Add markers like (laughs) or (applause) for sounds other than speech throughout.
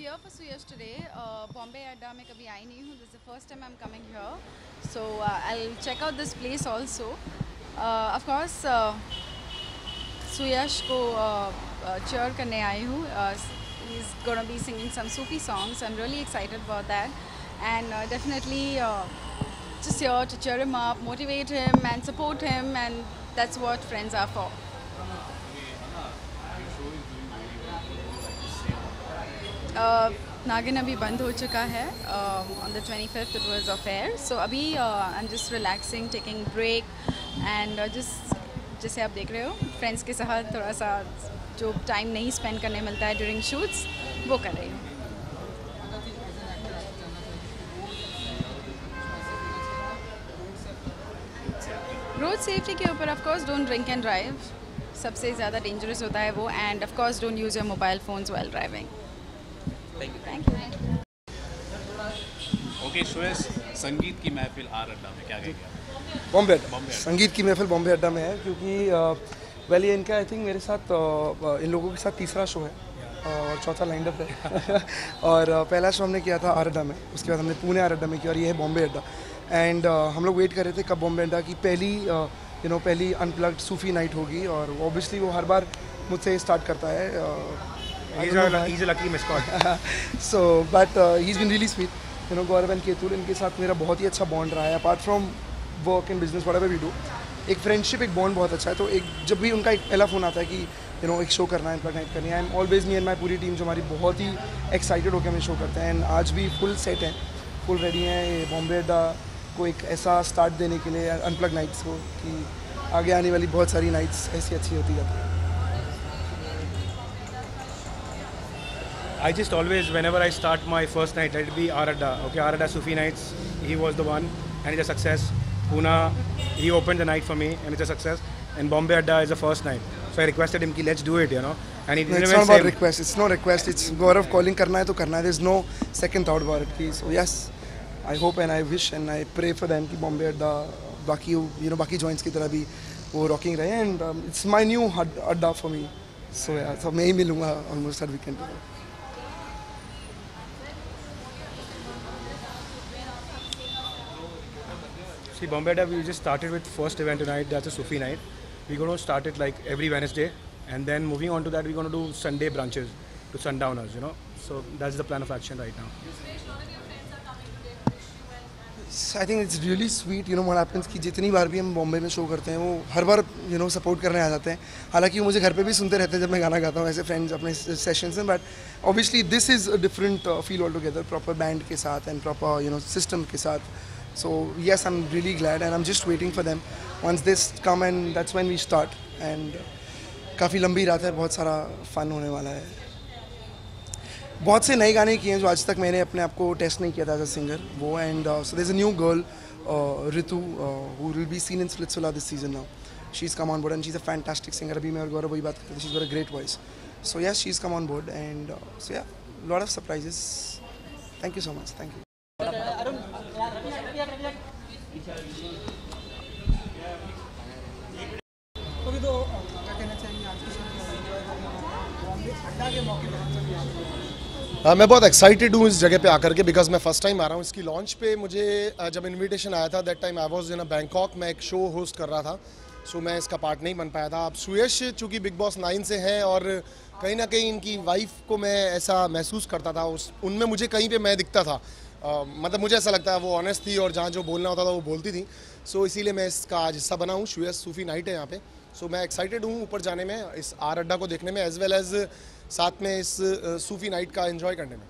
here for Suyash today. Uh, Bombay Adda I've never nahi here. This is the first time I'm coming here. So uh, I'll check out this place also. Uh, of course, uh, Suyash ko uh, uh, cheer hu. Uh, he's gonna be singing some Sufi songs. I'm really excited about that. And uh, definitely uh, just here to cheer him up, motivate him and support him and that's what friends are for. Anna, नागिन अभी बंद हो चुका है on the twenty fifth it was affair so अभी I am just relaxing taking break and जिस जैसे आप देख रहे हो फ्रेंड्स के साथ थोड़ा सा जो टाइम नहीं स्पेंड करने मिलता है ड्यूरिंग शूट्स वो कर रही हूँ। रोड सेफ्टी के ऊपर of course don't drink and drive सबसे ज़्यादा डेंजरस होता है वो and of course don't use your mobile phones well driving okay Suresh संगीत की महफिल आर अड्डा में क्या कहेंगे बॉम्बे बॉम्बे अड्डा। संगीत की महफिल बॉम्बे अड्डा में है क्योंकि वेल ये इनका आई थिंक मेरे साथ इन लोगों के साथ तीसरा शो है और चौथा लाइंड अप है। (laughs) और पहला शो हमने किया था आर अड्डा में उसके बाद हमने पुणे आर अड्डा में किया और ये है बॉम्बे अड्डा। एंड हम लोग वेट कर रहे थे कब बॉम्बे अड्डा की पहली यू नो पहली अनप्लग्ड सूफी नाइट होगी और ऑब्वियसली वो हर बार मुझसे स्टार्ट करता है He's a, why. he's a lucky mascot. (laughs) so but uh, he's been really sweet you know Gaurav and Ketul इनके साथ मेरा बहुत ही अच्छा बॉन्ड रहा है apart from work and business what we do एक फ्रेंडशिप एक बॉन्ड बहुत अच्छा है तो एक जब भी उनका एक पहला फ़ोन आता है कि यू नो एक शो करना है कनेक्ट करनी है I am always me and my पूरी टीम जो हमारी बहुत ही एक्साइटेड होकर हमें शो करते हैं एंड आज भी फुल सेट है फुल रेडी हैं बॉम्बे अड्डा को एक ऐसा स्टार्ट देने के लिए अनप्लग नाइट्स को कि आगे आने वाली बहुत सारी नाइट्स ऐसी अच्छी होती जाती है I just always, whenever I start my first night, let it be Arada. Okay, Arada Sufi nights. He was the one, and it's a success. Pune, he opened the night for me, and it's a success. And Bombay Adda is the first night. So I requested him, let's do it, you know. And he No, it's not about request. It's no request. It's Gaurav calling करना है तो करना है. There's no second thought about it. So yes, I hope and I wish and I pray for them कि Bombay अड्डा बाकी you know बाकी joints की तरह भी वो rocking रहे and um, it's my new hud- अड्डा for me. So yeah, so मैं ही मिलूँगा almost हर weekend. See, Bombay Adda, we just started with first event tonight. That's a Sufi night. We're going to start it like every Wednesday, and then moving on to that, we're going to do Sunday brunches to sundowners, you know. So that's the plan of action right now. I think it's really sweet you know what happens कि जितनी बार भी हम बॉम्बे में show करते हैं वो हर बार यू नो सपोर्ट करने आ जाते हैं हालाँकि वो मुझे घर पे भी सुनते रहते हैं जब मैं गाना गाता हूँ ऐसे फ्रेंड्स अपने सेशंस में but obviously this is a different feel all together proper band के साथ and proper you know system के साथ I am really glad and I am just waiting for them once this come and that's when we start and काफ़ी लंबी रात है, बहुत सारा फन होने वाला है। बहुत से नए गाने किए हैं जो आज तक मैंने अपने आप को टेस्ट नहीं किया था एज अ सिंगर वो and so is a new girl Ritu who will be seen in Splitsvilla this season now she is come on board and she is a fantastic singer अभी मैं और गौरव वही बात करते थे she is a great voice so yes she is come on board and so yeah lot of surprises thank you so much thank you अभी तो हैं। मैं बहुत एक्साइटेड हूँ इस जगह पे आकर के बिकॉज़ मैं फ़र्स्ट टाइम आ रहा हूँ इसकी लॉन्च पे। मुझे जब इनविटेशन आया था that time I was in Bangkok मैं एक शो होस्ट कर रहा था। सो मैं इसका पार्ट नहीं बन पाया था। अब सुयश चूँकि बिग बॉस नाइन से हैं और कहीं ना कहीं इनकी वाइफ को मैं ऐसा महसूस करता था उस उनमें मुझे कहीं पर मैं दिखता था। अ, मतलब मुझे ऐसा लगता है वो ऑनेस्ट थी और जहाँ जो बोलना होता था वो बोलती थी। सो इसीलिए मैं इसका आज हिस्सा बना हूँ। सुयश सूफी नाइट है यहाँ पे। सो मैं एक्साइटेड हूँ ऊपर जाने में, इस आर अड्डा को देखने में एज वेल एज साथ में इस सूफी नाइट का एंजॉय करने में।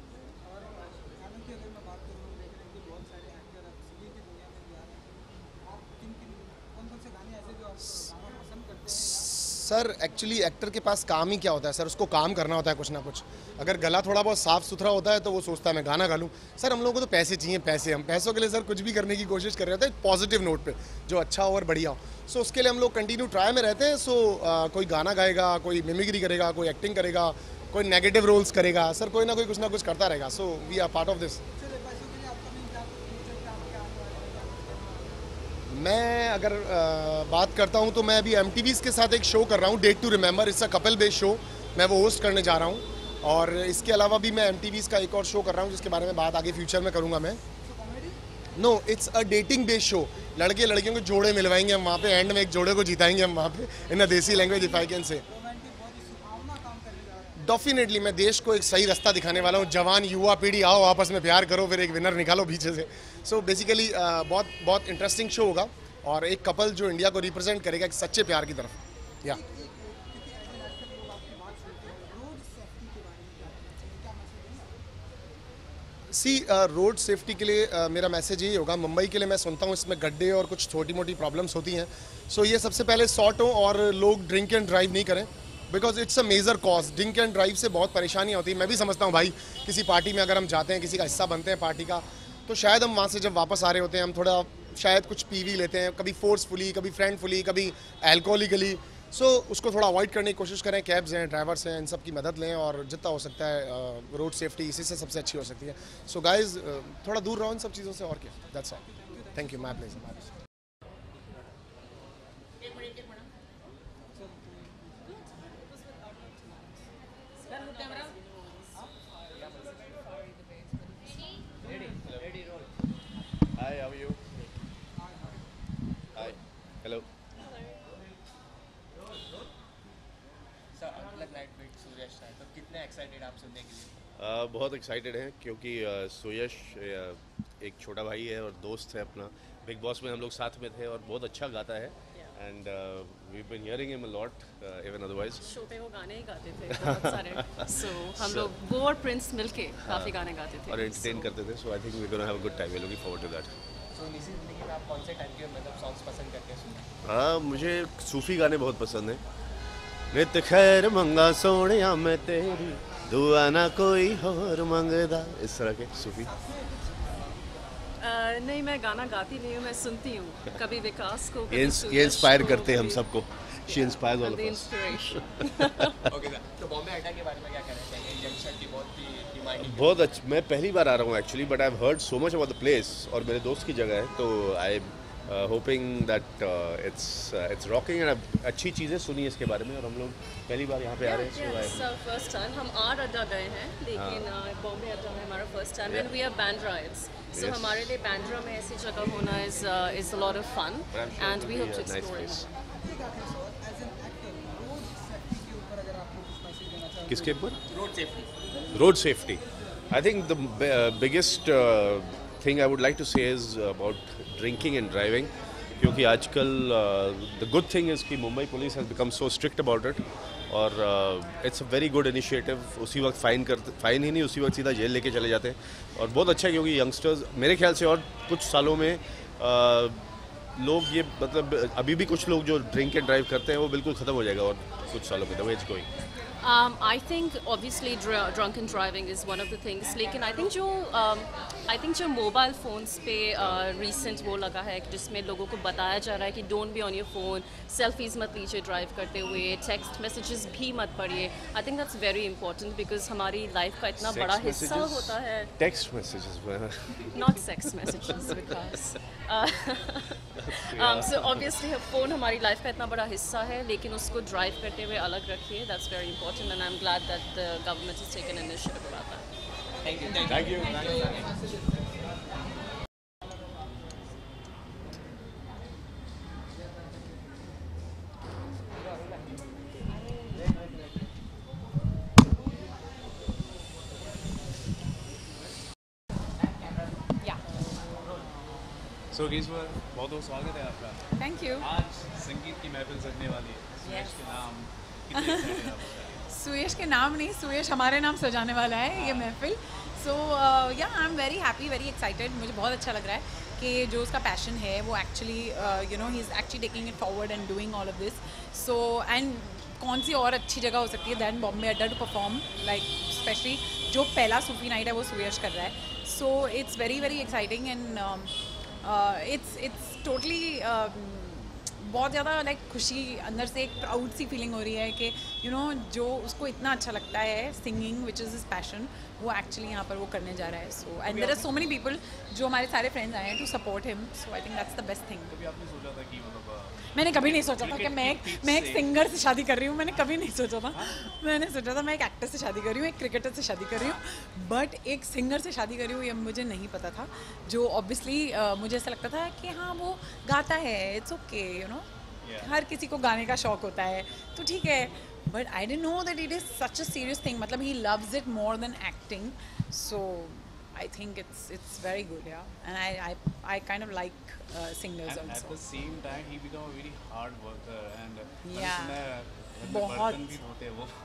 सर एक्चुअली एक्टर के पास काम ही क्या होता है? सर उसको काम करना होता है कुछ ना कुछ। अगर गला थोड़ा बहुत साफ़ सुथरा होता है तो वो सोचता है, मैं गाना गा लूँ। सर हम लोगों को तो पैसे चाहिए, पैसे हम, पैसों के लिए सर कुछ भी करने की कोशिश कर रहे होते हैं पॉजिटिव नोट पे, जो अच्छा हो और बढ़िया हो। सो so, उसके लिए हम लोग कंटिन्यू ट्राई में रहते हैं। सो so, कोई गाना गाएगा कोई मिमिक्री करेगा कोई एक्टिंग करेगा कोई नेगेटिव रोल्स करेगा। सर कोई ना कोई कुछ ना कुछ करता रहेगा। So we are part of this मैं अगर अ, बात करता हूँ तो मैं अभी एम के साथ एक शो कर रहा हूँ date to remember it's a couple based show मैं वो होस्ट करने जा रहा हूँ। और इसके अलावा भी मैं एम का एक और शो कर रहा हूँ जिसके बारे में बात आगे फ्यूचर में करूँगा मैं। No it's a dating based show लड़के लड़कियों के जोड़े मिलवाएँगे, हम वहाँ पे एंड में एक जोड़े को जिताएँगे हम वहाँ पे in a desi language if I can say definitely मैं देश को एक सही रास्ता दिखाने वाला हूँ। जवान, युवा पीढ़ी, आओ आपस में प्यार करो, फिर एक विनर निकालो पीछे से। सो so बेसिकली बहुत बहुत इंटरेस्टिंग शो होगा। और एक कपल जो इंडिया को रिप्रेजेंट करेगा, एक सच्चे प्यार की तरफ़। या सी रोड सेफ्टी के लिए uh, मेरा मैसेज यही होगा। मुंबई के लिए मैं सुनता हूँ इसमें गड्ढे और कुछ छोटी मोटी प्रॉब्लम्स होती हैं। सो so, ये सबसे पहले सॉर्ट हो और लोग ड्रिंक एंड ड्राइव नहीं करें। Because it's a major cause drink and drive से बहुत परेशानी होती है। मैं भी समझता हूँ भाई किसी पार्टी में अगर हम जाते हैं किसी का हिस्सा बनते हैं पार्टी का तो शायद हम वहाँ से जब वापस आ रहे होते हैं हम थोड़ा शायद कुछ पी वी लेते हैं। कभी फोर्सफुली कभी फ्रेंडफुली कभी एल्कोहलिकली सो so, उसको थोड़ा अवॉइड करने की कोशिश करें कैब्स हैं ड्राइवर्स हैं इन सब की मदद लें और जितना हो सकता है रोड सेफ्टी इसी से सबसे अच्छी हो सकती है। सो so, गाइज़ थोड़ा दूर रहो इन सब चीज़ों से और क्या। That's all thank you my pledge my pleasure Hi, how are you? Hi. Hello. Sir अगला नाइट विद सुरेश है तो कितने एक्साइटेड आप सुनने के लिए Uh, बहुत एक्साइटेड हैं क्योंकि सुयश एक छोटा भाई है और दोस्त है अपना। बिग बॉस में हम लोग साथ में थे और बहुत अच्छा गाता है। And we been hearing him a lot even otherwise show पे वो गाने ही गाते थे बहुत सारे। सो हम लोग वो और प्रिंस मिलके काफ़ी गाने गाते थे। और एंटरटेन करते थे so I think we gonna have a good time we looking forward to that so निजी ज़िंदगी में आप कौन से टाइप के मतलब सॉन्ग्स पसंद करते हैं? हाँ मुझे सूफी गाने बहुत पसंद हैं। नित खैर मंगा सोने मैं तेरी। दुआ ना कोई और मंगदा। इस तरह के सूफी। Uh, नहीं मैं गाना गाती नहीं हूँ मैं सुनती हूँ। (laughs) कभी विकास को कभी ये इंस्पायर करते हैं हम सबको। She inspires all of us okay sir तो बॉम्बे अड्डा के बारे में क्या कहना चाहिए? जंक्शन की बहुत ही बहुत अच्छा मैं पहली बार आ रहा हूँ actually but I heard so much about the place और मेरे दोस्त की जगह है तो I hoping that it's it's rocking and अच्छी चीज़ें सुनी इसके बारे में और हम लोग पहली बार यहाँ पे आ रहे हैं फ़र्स्ट टाइम हम आर अड्डा गए हैं लेकिन uh, बॉम्बे अड्डा में हमारा first time and we are Bandraites so हमारे लिए बैंड्रा में ऐसी जगह होना is is a lot of fun and we hope to explore as an actor road safety ऊपर किसके ऊपर? Road safety road safety. I think thing I would like to say is about drinking and driving. क्योंकि आजकल the good thing is कि Mumbai police has become so strict about it और it's a very good initiative उसी वक्त fine करते fine ही नहीं उसी वक्त सीधा जेल लेके चले जाते हैं और बहुत अच्छा है क्योंकि यंगस्टर्स मेरे ख्याल से और कुछ सालों में uh, लोग ये मतलब अभी भी कुछ लोग जो ड्रिंक एंड ड्राइव करते हैं वो बिल्कुल ख़त्म हो जाएगा और कुछ सालों में the way it's going Um, I think obviously dr- drunken driving is one of the things. लेकिन I think जो um, I think जो मोबाइल फोन्स पे रिसेंट वो लगा है जिसमें लोगों को बताया जा रहा है कि don't be on your phone selfies मत लीजिए ड्राइव करते हुए टेक्स्ट मैसेजेस भी मत पढ़िए I think that's very important because हमारी लाइफ का इतना बड़ा हिस्सा होता है text messages not sex messages (laughs) because uh, (laughs) um, so हमारी लाइफ का इतना बड़ा हिस्सा है लेकिन उसको ड्राइव करते हुए अलग रखिए that's very important and I'm glad that the government has taken initiative about that. Thank you thank you so ईश्वर बहुत बहुत स्वागत है आपका थैंक यू आज संगीत की महफिल सजने वाली है सुरेश के नाम सुयश के नाम नहीं, सुयश हमारे नाम सजाने वाला है, ये महफिल। So yeah I am very happy very excited मुझे बहुत अच्छा लग रहा है कि जो उसका पैशन है, वो actually you know he is actually taking it forward and doing all of this so and कौन सी और अच्छी जगह हो सकती है दैन बॉम्बे अड्डा टू परफॉर्म लाइक स्पेशली जो पहला सूफी नाइट है, वो सुयश कर रहा है। So it's very very exciting and it's it's totally बहुत ज़्यादा लाइक खुशी अंदर से एक प्राउड सी फीलिंग हो रही है कि यू नो जो उसको इतना अच्छा लगता है singing which is is passion वो एक्चुअली यहाँ पर वो करने जा रहा है. So and there are so many people जो हमारे सारे फ्रेंड्स आए हैं to support him so I think that's the best thing मैंने कभी नहीं सोचा था कि मैं के pitch मैं एक सिंगर से शादी कर रही हूँ मैंने कभी नहीं सोचा था। मैंने सोचा था मैं एक एक्टर से शादी कर रही हूँ एक क्रिकेटर से शादी कर रही हूँ बट एक सिंगर से शादी कर रही हूँ ये मुझे नहीं पता था जो ऑब्वियसली मुझे ऐसा लगता था कि हाँ वो गाता है इट्स ओके यू नो हर किसी को गाने का शौक होता है तो ठीक है but I don't know that it is such a serious thing मतलब he loves it more than acting so I think it's it's very good, yeah. And I I, I kind of like uh, singers and also. at the same time he become a very hard worker and Yeah. बहुत।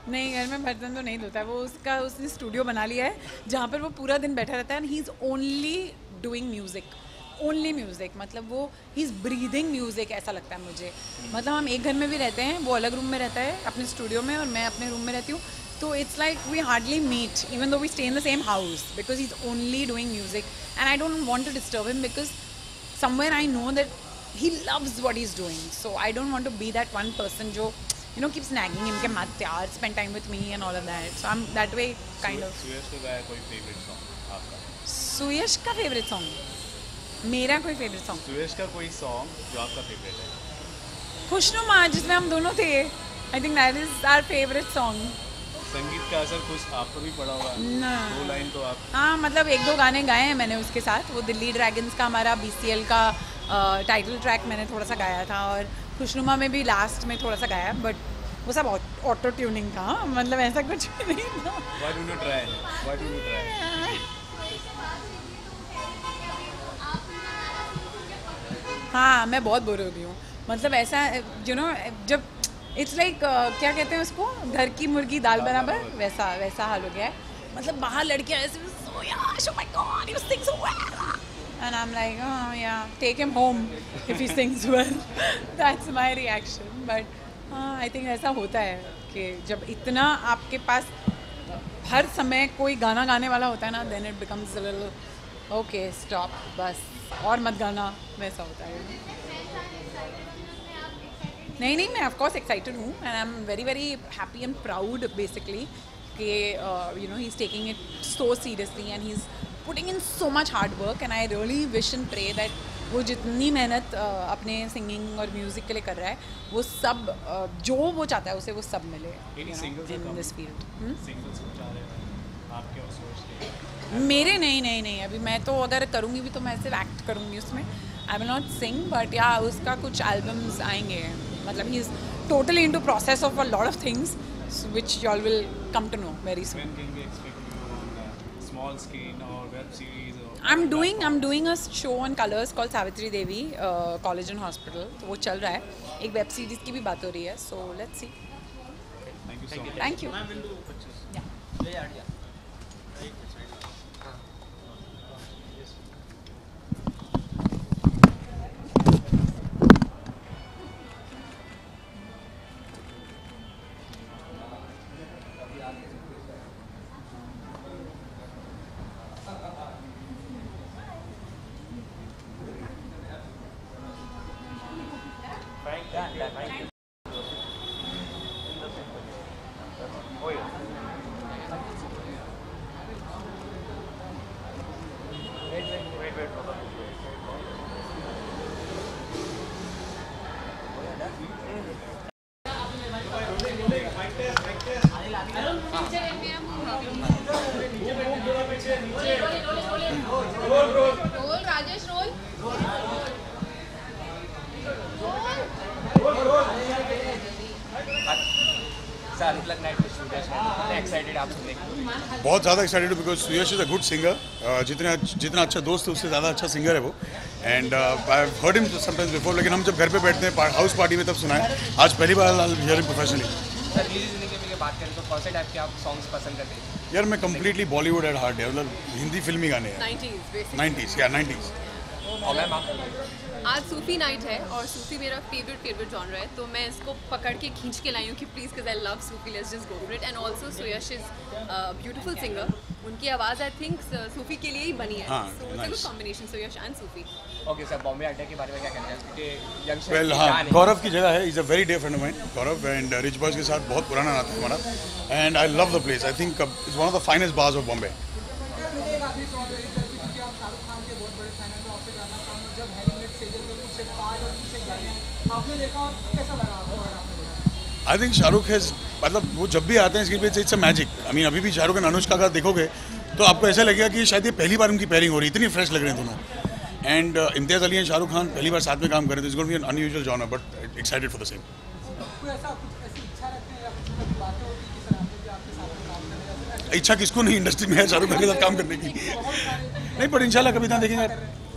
नहीं घर में बर्तन तो नहीं धोता है वो उसका उसने स्टूडियो बना लिया है जहाँ पर वो पूरा दिन बैठा रहता है and he is only doing music only music मतलब वो ही इज़ ब्रीदिंग म्यूज़िक ऐसा लगता है मुझे मतलब हम एक घर में भी रहते हैं वो अलग रूम में रहता है अपने स्टूडियो में और मैं अपने रूम में रहती हूँ तो it's like we hardly meet even though we stay in the same house because he is only doing music and I don't want to disturb him because somewhere I know that he loves what he's doing. So I don't want to be that one person जो you know keeps nagging him के मत यार spend time with me and all of that. So I'm that way kind Su- of. सुयश का गाया कोई favourite song आपका सुयश का favorite song. मेरा कोई favorite song. सुयश का कोई सॉन्ग जो आपका फेवरेट है खुशनुमा जिसमें हम दोनों थे. I think that is our favorite song. संगीत का असर कुछ आप पर भी पड़ा होगा? ना। दो लाइन तो आप हाँ मतलब एक दो गाने गाए हैं मैंने उसके साथ। वो दिल्ली ड्रैगन्स का हमारा बीसीएल का टाइटल ट्रैक मैंने थोड़ा सा गाया था और खुशनुमा में भी लास्ट में थोड़ा सा गाया बट वो सब ऑटो ट्यूनिंग था। मतलब ऐसा कुछ नहीं था। हाँ मैं बहुत बोर हो गई हूँ। मतलब ऐसा यू नो जब इट्स लाइक like, क्या कहते हैं उसको घर की मुर्गी दाल बराबर वैसा वैसा हाल हो गया है मतलब बाहर लड़कियाँ ऐसे oh well. And I'm like, oh yeah, take him home if he sings well. (laughs) That's my reaction. But हाँ आई थिंक ऐसा होता है कि जब इतना आपके पास हर समय कोई गाना गाने वाला होता है ना then it becomes okay stop बस और मत गाना वैसा होता है नहीं नहीं मैं ऑफकोर्स एक्साइटेड हूँ and I am very very happy and proud basically कि you know he is taking it so seriously and he is putting in so much hard work and I really wish and pray that वो जितनी मेहनत uh, अपने singing और music के लिए कर रहा है वो सब uh, जो वो चाहता है उसे वो सब मिले इन दिस फ़ील्ड मेरे नहीं नहीं नहीं अभी मैं तो अगर करूँगी भी तो मैं सिर्फ़ एक्ट करूँगी उसमें. I will not sing but yeah उसका कुछ एल्बम्स आएँगे. मतलब he is totally in to process of a lot of things which you will come to know very I am doing I am doing a show on Colors call Savitri Devi college and hospital वो चल रहा है एक web series की भी बात हो रही है so let's see thank you thank you Dann, dann, है एक्साइटेड आप बहुत ज़्यादा excited because Suyash is a good singer जितने जितना अच्छा दोस्त है उससे ज़्यादा अच्छा सिंगर है वो. And I heard him sometimes before लेकिन हम जब घर पे बैठते हैं हाउस पार्टी में तब सुना है। आज पहली बार I hear him professionally sir ज़िंदगी बात करें तो कौन से टाइप के आप सॉन्ग्स पसंद करते हैं? यार मैं कम्प्लीटली बॉलीवुड एट हार्ट है। मतलब हिंदी फिल्मी गाने हैं। 90s नाइन्टीज़ या नाइन्टीज़ और मैम आप आज सूफी नाइट है और सूफी मेरा फेवरेट फेवरेट जॉनर है तो मैं इसको पकड़ के खींच के लाई हूँ कि please because I love Sufi let's just go it and also Suyash is beautiful singer उनकी आवाज़ आई थिंक सूफी के लिए ही बनी है। So it's a combination Suyash and Sufi okay sir Bombay Adda के बारे में क्या कहना है? क्योंकि यंगस्टर वेल हाँ गौरव की जगह है is a very dear friend of mine Gaurav and Rich Boys के साथ बहुत पुराना नाता है हमारा। And I love the place I think it's one of the finest bars of Bombay एक आखिरी सवाल मेरी तरफ़ से क्योंकि आप शाहरुख खान के बहुत बड़े फ़ैन हैं तो आपसे जानना चाहूँगा जब हैरी मेट सेजल में कुछ एक पार्ट और कुछ एक गाने आपने देखा और कैसा लगा आपको अगर आपने देखा आई थिंक शाहरुख है मतलब वो जब भी आते हैं इसके पीछे it's a magic I mean अभी भी शाहरुख एंड अनुष्का का देखोगे तो आपको ऐसा लगेगा कि शायद ये पहली बार उनकी पेयरिंग हो रही है इतनी फ्रेश लग रहे हैं दोनों. एंड इम्तियाज़ अली एंड शाहरुख खान पहली बार साथ में काम कर रहे थे it's going be an unusual genre but excited for the same इच्छा किसको नहीं इंडस्ट्री में है शाहरुख खान के साथ काम करने की? नहीं पर इंशाल्लाह कभी ना देखेंगे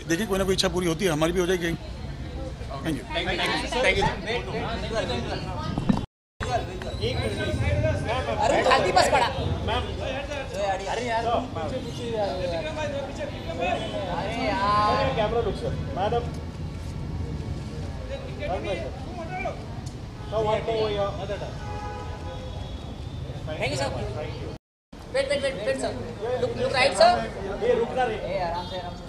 देखिए कोई ना कोई इच्छा पूरी होती है हमारी भी हो जाएगी thank you thank you Arun Khati बस पड़ा। अरे यार। अरे यार। Camera look sir madam thank you sir wait wait wait wait sir look look right sir ये रुकना रे ए आराम से आराम से।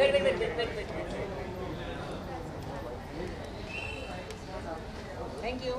wait, wait, wait, wait, wait, wait. Thank you.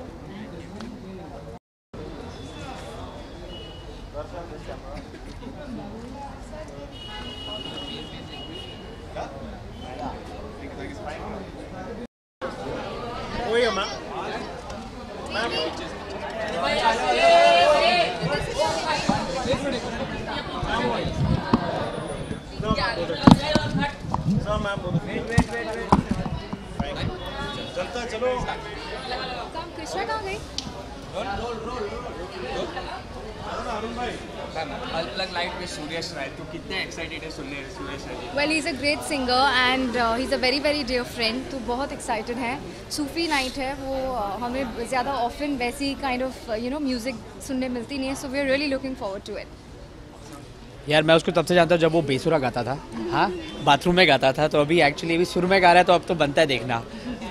Well is a great singer and he is a very very dear friend तो बहुत excited है। सूफी नाइट है वो uh, हमें ज़्यादा ऑफिन वैसी kind of you know music सुनने मिलती नहीं है so we are really looking forward to it यार मैं उसको तब से जानता हूँ जब वो बेसुरा गाता था। हाँ बाथरूम में गाता था तो अभी एक्चुअली अभी सुर में गा रहा है तो अब तो बनता है देखना।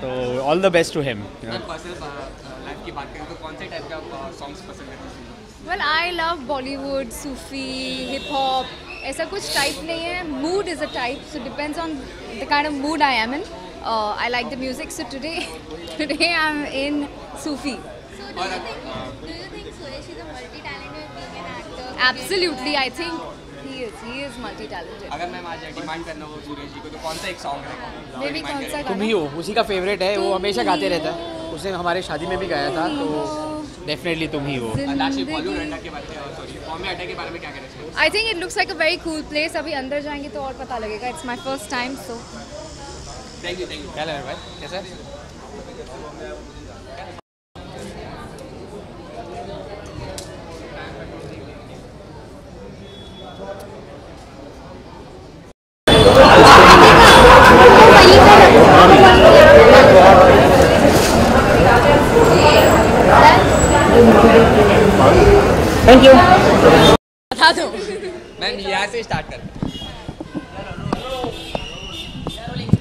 तो all the best to him की बात करें तो कौन से टाइप का सॉन्ग्स पसंद है? Well I love Bollywood Sufi hip hop ऐसा कुछ टाइप नहीं है। Mood is a type so depends on the kind of mood I am in I like the music so today today I am in Sufi Absolutely, I think he is. He is multi-talented. अगर आज demand करना हो सूर्यश जी को तो कौन सा एक song है? Maybe Demand कौन सा तुम ही हो उसी का फेवरेट है वो हमेशा गाते रहता है। उसने हमारे शादी में भी गाया था तो डेफिनेटली तुम ही हो। I think it looks like a very cool place अभी अंदर जाएँगे तो और पता लगेगा. It's my first time so thank you thank you क्या भाई? कैसा Thank you. Thank you. बता दो। मैम यहाँ से स्टार्ट कर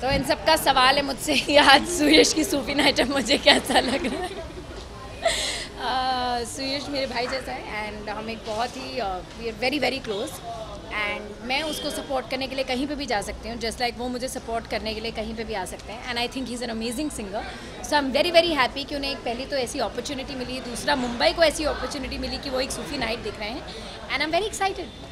तो इन सब का सवाल है मुझसे कि आज सुयश की सूफी नाइट मुझे कैसा लग रहा है? सुयश मेरे भाई जैसा है एंड हम एक बहुत ही we are very very close and मैं उसको सपोर्ट करने के लिए कहीं पे भी जा सकती हूँ जस्ट लाइक वो मुझे सपोर्ट करने के लिए कहीं पे भी आ सकते हैं. And I think he is an amazing singer so I am very very happy कि उन्हें एक पहली तो ऐसी अपॉर्चुनिटी मिली दूसरा मुंबई को ऐसी अपॉर्चुनिटी मिली कि वो एक सूफी नाइट दिख रहे हैं. And I am very excited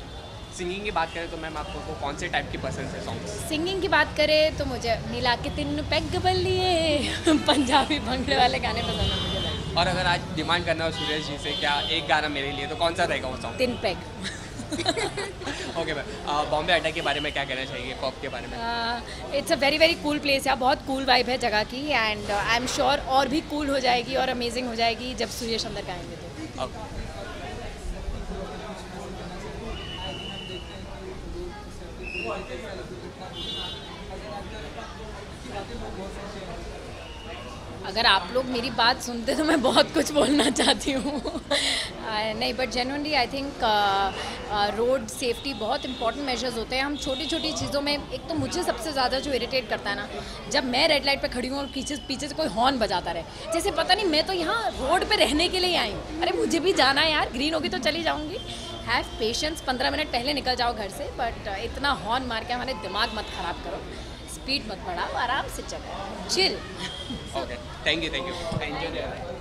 singing की बात करें तो मैम आपको वो कौन से टाइप की पसंद है सॉन्ग्स सिंगिंग की बात करें तो मुझे मिला के तीन पैग बल्लिए (laughs) पंजाबी भंगड़े वाले गाने पसंद है मुझे. और अगर आज डिमांड करना हो सुरेश जी से क्या एक गाना मेरे लिए तो कौन सा रहेगा वो सॉन्ग तीन peg. Okay ma'am Bombay Adda के बारे में क्या कहना चाहिए पॉप के बारे में? It's a very very cool place है। बहुत कूल वाइब है जगह की एंड आई एम श्योर और भी कूल हो जाएगी और अमेजिंग हो जाएगी जब सुरेश अंदर गाएँगे तो। Okay. अगर आप लोग मेरी बात सुनते तो मैं बहुत कुछ बोलना चाहती हूँ। (laughs) नहीं but genuinely I think road safety बहुत इंपॉर्टेंट मेजर्स होते हैं। हम छोटी छोटी चीज़ों में, एक तो मुझे सबसे ज़्यादा जो इरिटेट करता है ना, जब मैं रेड लाइट पे खड़ी हूँ और पीछे पीछे से कोई हॉर्न बजाता रहे। जैसे पता नहीं, मैं तो यहाँ रोड पे रहने के लिए आई हूँ। अरे, मुझे भी जाना है यार ग्रीन होगी तो चली जाऊँगी। हैव पेशेंस पंद्रह मिनट पहले निकल जाओ घर से बट इतना हॉर्न मार के हमारे दिमाग मत ख़राब करो। स्पीड मत बढ़ाओ, आराम से चलो। Chill Okay. Thank you, thank you. I enjoyed it.